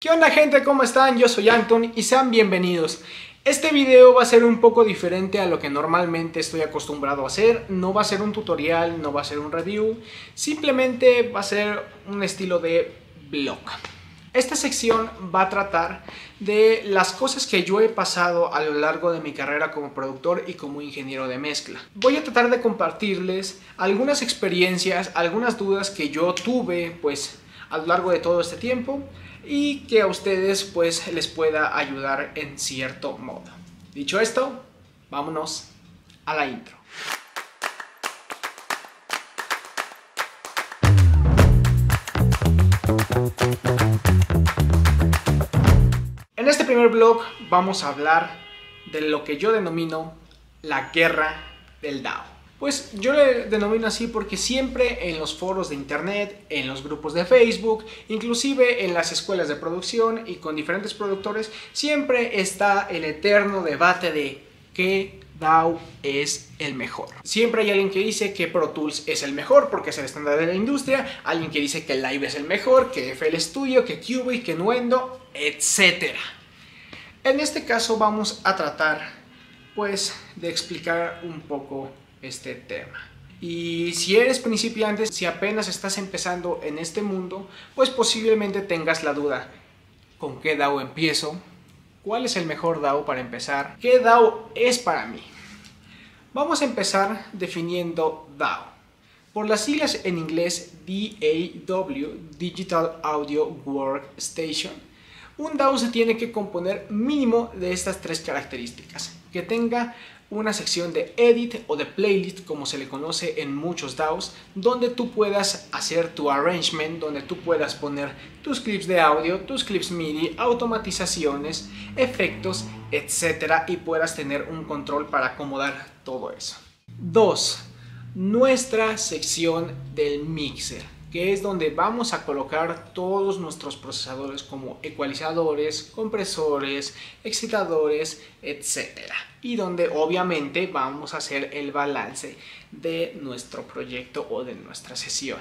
¿Qué onda gente? ¿Cómo están? Yo soy Anton y sean bienvenidos. Este video va a ser un poco diferente a lo que normalmente estoy acostumbrado a hacer. No va a ser un tutorial, no va a ser un review. Simplemente va a ser un estilo de blog. Esta sección va a tratar de las cosas que yo he pasado a lo largo de mi carrera como productor y como ingeniero de mezcla. Voy a tratar de compartirles algunas experiencias, algunas dudas que yo tuve pues a lo largo de todo este tiempo y que a ustedes pues les pueda ayudar en cierto modo. Dicho esto, vámonos a la intro. En este primer blog vamos a hablar de lo que yo denomino la guerra del DAO. Pues yo le denomino así porque siempre en los foros de internet, en los grupos de Facebook, inclusive en las escuelas de producción y con diferentes productores, siempre está el eterno debate de qué DAW es el mejor. Siempre hay alguien que dice que Pro Tools es el mejor porque es el estándar de la industria, alguien que dice que Live es el mejor, que FL Studio, que Cubase, que Nuendo, etc. En este caso vamos a tratar pues de explicar un poco este tema. Y si eres principiante, si apenas estás empezando en este mundo, pues posiblemente tengas la duda, ¿con qué DAO empiezo? ¿Cuál es el mejor DAO para empezar? ¿Qué DAO es para mí? Vamos a empezar definiendo DAO. Por las siglas en inglés DAW, Digital Audio Workstation, un DAO se tiene que componer mínimo de estas tres características. Que tenga una sección de edit o de playlist como se le conoce en muchos DAOs donde tú puedas hacer tu arrangement, donde tú puedas poner tus clips de audio, tus clips MIDI, automatizaciones, efectos, etcétera y puedas tener un control para acomodar todo eso. 2. Nuestra sección del mixer que es donde vamos a colocar todos nuestros procesadores como ecualizadores, compresores, excitadores, etc. Y donde obviamente vamos a hacer el balance de nuestro proyecto o de nuestra sesión.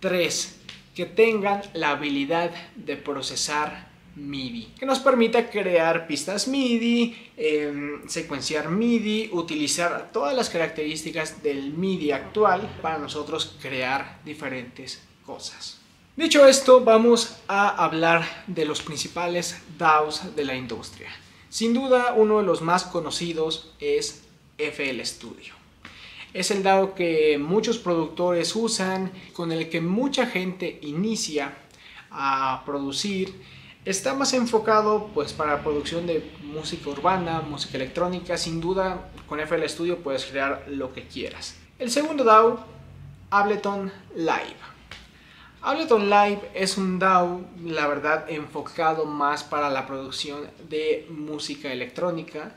3. Que tengan la habilidad de procesar MIDI, que nos permita crear pistas MIDI, em, secuenciar MIDI, utilizar todas las características del MIDI actual para nosotros crear diferentes cosas. Dicho esto, vamos a hablar de los principales DAOs de la industria. Sin duda, uno de los más conocidos es FL Studio. Es el DAO que muchos productores usan, con el que mucha gente inicia a producir Está más enfocado pues para producción de música urbana, música electrónica, sin duda con FL Studio puedes crear lo que quieras. El segundo DAW, Ableton Live. Ableton Live es un DAW, la verdad, enfocado más para la producción de música electrónica.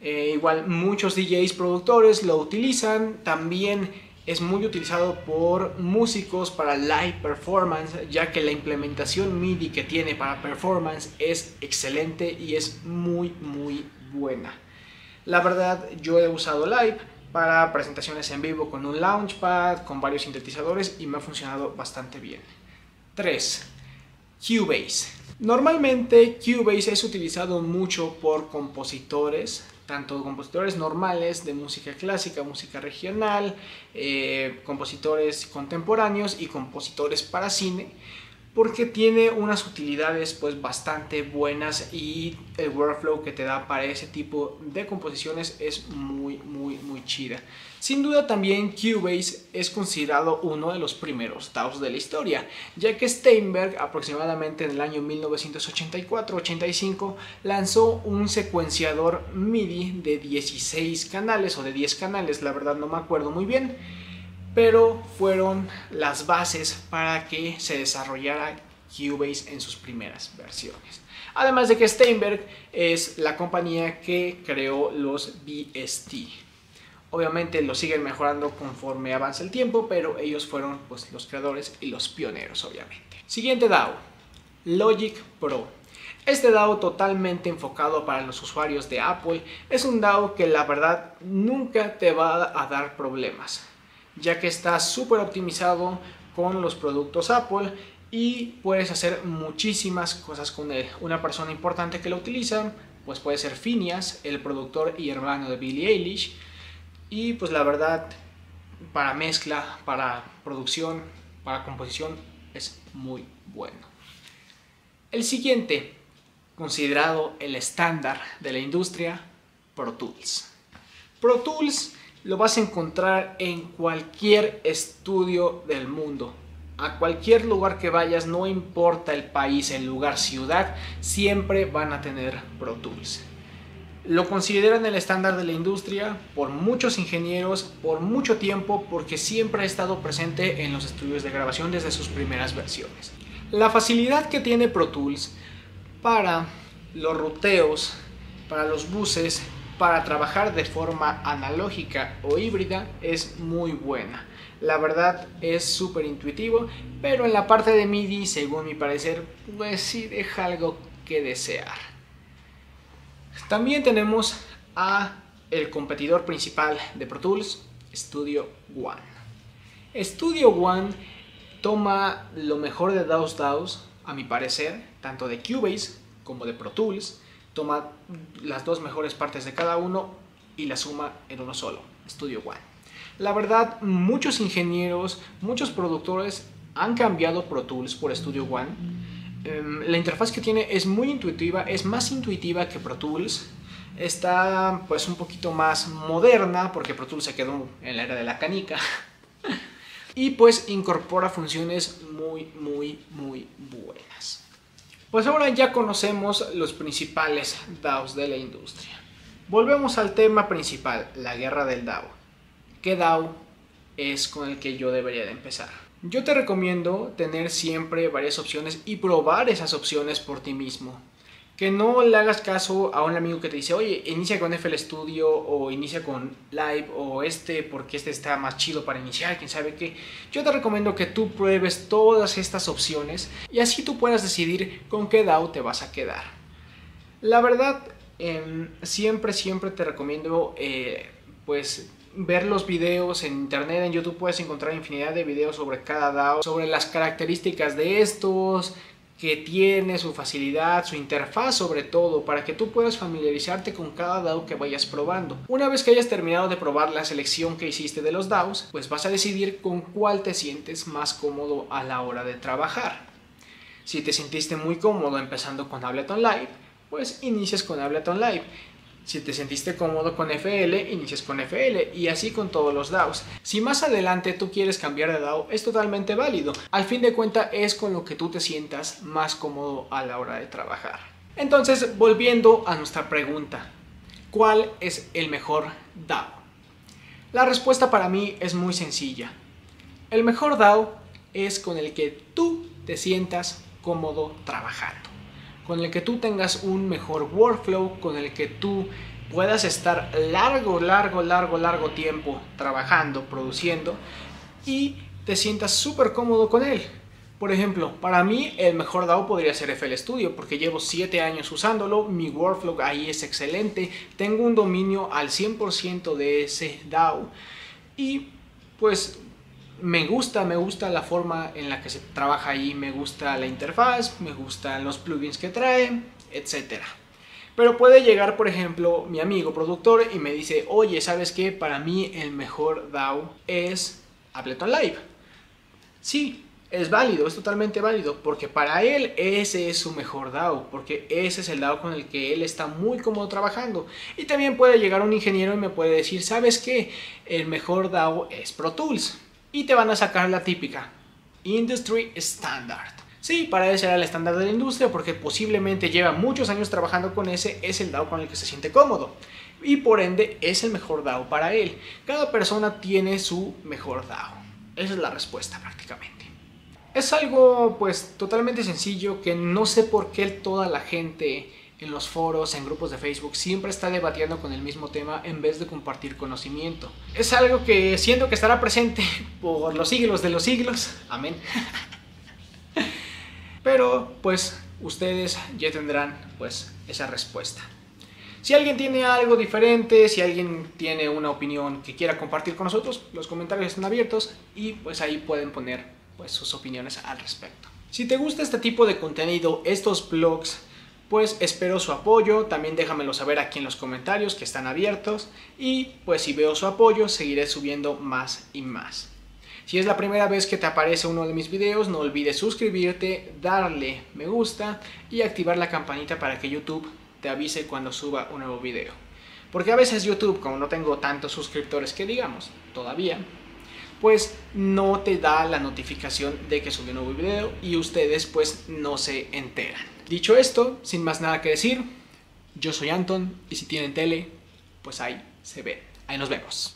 Eh, igual muchos DJs productores lo utilizan, también es muy utilizado por músicos para live performance, ya que la implementación MIDI que tiene para performance es excelente y es muy muy buena. La verdad, yo he usado live para presentaciones en vivo con un launchpad, con varios sintetizadores y me ha funcionado bastante bien. 3. Cubase. Normalmente Cubase es utilizado mucho por compositores tanto compositores normales de música clásica, música regional, eh, compositores contemporáneos y compositores para cine, porque tiene unas utilidades pues bastante buenas y el workflow que te da para ese tipo de composiciones es muy muy muy chida. Sin duda también Cubase es considerado uno de los primeros DAOs de la historia, ya que Steinberg aproximadamente en el año 1984-85 lanzó un secuenciador MIDI de 16 canales o de 10 canales, la verdad no me acuerdo muy bien pero fueron las bases para que se desarrollara Cubase en sus primeras versiones. Además de que Steinberg es la compañía que creó los BST. Obviamente lo siguen mejorando conforme avanza el tiempo, pero ellos fueron pues, los creadores y los pioneros, obviamente. Siguiente DAO, Logic Pro. Este DAO totalmente enfocado para los usuarios de Apple es un DAO que la verdad nunca te va a dar problemas ya que está súper optimizado con los productos Apple y puedes hacer muchísimas cosas con él. Una persona importante que lo utiliza pues puede ser Phineas, el productor y hermano de Billie Eilish. Y pues la verdad, para mezcla, para producción, para composición, es muy bueno. El siguiente, considerado el estándar de la industria, Pro Tools. Pro Tools lo vas a encontrar en cualquier estudio del mundo. A cualquier lugar que vayas, no importa el país, el lugar, ciudad, siempre van a tener Pro Tools. Lo consideran el estándar de la industria por muchos ingenieros, por mucho tiempo, porque siempre ha estado presente en los estudios de grabación desde sus primeras versiones. La facilidad que tiene Pro Tools para los ruteos, para los buses, para trabajar de forma analógica o híbrida es muy buena. La verdad es súper intuitivo, pero en la parte de MIDI, según mi parecer, pues sí deja algo que desear. También tenemos a el competidor principal de Pro Tools, Studio One. Studio One toma lo mejor de DAWs DAWs, a mi parecer, tanto de Cubase como de Pro Tools, toma las dos mejores partes de cada uno y la suma en uno solo, Studio One. La verdad, muchos ingenieros, muchos productores han cambiado Pro Tools por Studio One. Em, la interfaz que tiene es muy intuitiva, es más intuitiva que Pro Tools. Está pues un poquito más moderna porque Pro Tools se quedó en la era de la canica. y pues incorpora funciones muy, muy, muy buenas. Pues ahora ya conocemos los principales DAOs de la industria. Volvemos al tema principal, la guerra del DAO. ¿Qué DAO es con el que yo debería de empezar? Yo te recomiendo tener siempre varias opciones y probar esas opciones por ti mismo que no le hagas caso a un amigo que te dice, oye, inicia con FL Studio o inicia con Live o este porque este está más chido para iniciar, quién sabe qué. Yo te recomiendo que tú pruebes todas estas opciones y así tú puedas decidir con qué DAO te vas a quedar. La verdad, em, siempre, siempre te recomiendo, eh, pues, ver los videos en internet, en YouTube puedes encontrar infinidad de videos sobre cada DAO, sobre las características de estos, que tiene, su facilidad, su interfaz sobre todo, para que tú puedas familiarizarte con cada DAO que vayas probando. Una vez que hayas terminado de probar la selección que hiciste de los DAOs, pues vas a decidir con cuál te sientes más cómodo a la hora de trabajar. Si te sentiste muy cómodo empezando con Ableton Live, pues inicias con Ableton Live. Si te sentiste cómodo con FL, inicias con FL y así con todos los DAOs. Si más adelante tú quieres cambiar de DAO, es totalmente válido. Al fin de cuentas es con lo que tú te sientas más cómodo a la hora de trabajar. Entonces, volviendo a nuestra pregunta, ¿cuál es el mejor DAO? La respuesta para mí es muy sencilla. El mejor DAO es con el que tú te sientas cómodo trabajando con el que tú tengas un mejor workflow, con el que tú puedas estar largo, largo, largo, largo tiempo trabajando, produciendo y te sientas súper cómodo con él. Por ejemplo, para mí el mejor DAO podría ser FL Studio porque llevo 7 años usándolo, mi workflow ahí es excelente, tengo un dominio al 100% de ese DAO y pues me gusta, me gusta la forma en la que se trabaja ahí, me gusta la interfaz, me gustan los plugins que trae, etc. Pero puede llegar, por ejemplo, mi amigo productor y me dice, oye, ¿sabes qué? Para mí el mejor DAO es Ableton Live. Sí, es válido, es totalmente válido, porque para él ese es su mejor DAO, porque ese es el DAO con el que él está muy cómodo trabajando. Y también puede llegar un ingeniero y me puede decir, ¿sabes qué? El mejor DAO es Pro Tools y te van a sacar la típica Industry Standard. Sí, para ese era el estándar de la industria porque posiblemente lleva muchos años trabajando con ese, es el DAO con el que se siente cómodo y por ende es el mejor DAO para él. Cada persona tiene su mejor DAO. Esa es la respuesta prácticamente. Es algo pues totalmente sencillo que no sé por qué toda la gente en los foros, en grupos de Facebook, siempre está debatiendo con el mismo tema en vez de compartir conocimiento. Es algo que siento que estará presente por los siglos de los siglos. Amén. Pero pues ustedes ya tendrán pues esa respuesta. Si alguien tiene algo diferente, si alguien tiene una opinión que quiera compartir con nosotros, los comentarios están abiertos y pues ahí pueden poner pues sus opiniones al respecto. Si te gusta este tipo de contenido, estos blogs, pues espero su apoyo, también déjamelo saber aquí en los comentarios que están abiertos y pues si veo su apoyo seguiré subiendo más y más. Si es la primera vez que te aparece uno de mis videos, no olvides suscribirte, darle me gusta y activar la campanita para que YouTube te avise cuando suba un nuevo video. Porque a veces YouTube, como no tengo tantos suscriptores que digamos, todavía, pues no te da la notificación de que subí un nuevo video y ustedes pues no se enteran. Dicho esto, sin más nada que decir, yo soy Anton y si tienen tele, pues ahí se ve. Ahí nos vemos.